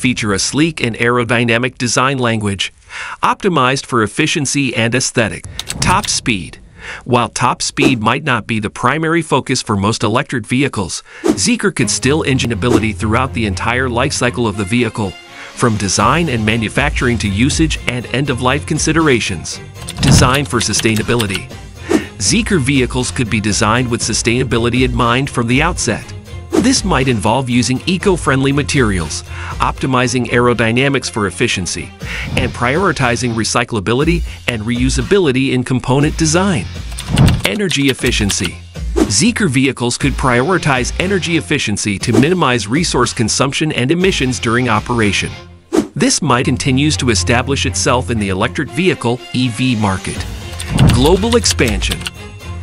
feature a sleek and aerodynamic design language, optimized for efficiency and aesthetic. Top speed. While top speed might not be the primary focus for most electric vehicles, Zeekr could still engine ability throughout the entire life cycle of the vehicle, from design and manufacturing to usage and end-of-life considerations. Design for sustainability. Zeekr vehicles could be designed with sustainability in mind from the outset. This might involve using eco-friendly materials, optimizing aerodynamics for efficiency, and prioritizing recyclability and reusability in component design. Energy efficiency. Zeekr vehicles could prioritize energy efficiency to minimize resource consumption and emissions during operation. This might continues to establish itself in the electric vehicle EV market. Global expansion.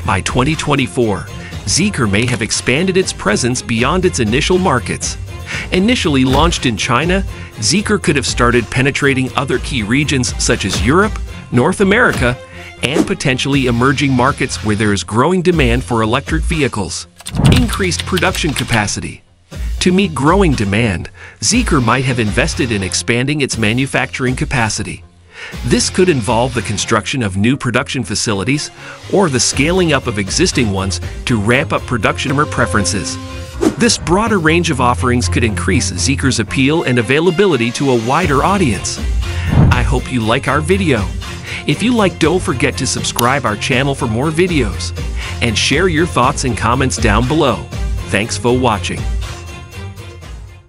By 2024, Zeekr may have expanded its presence beyond its initial markets. Initially launched in China, Zeekr could have started penetrating other key regions such as Europe, North America, and potentially emerging markets where there is growing demand for electric vehicles. Increased production capacity. To meet growing demand, Zeekr might have invested in expanding its manufacturing capacity. This could involve the construction of new production facilities or the scaling up of existing ones to ramp up production or preferences. This broader range of offerings could increase Zeekr's appeal and availability to a wider audience. I hope you like our video. If you like, don't forget to subscribe our channel for more videos and share your thoughts and comments down below. Thanks for watching.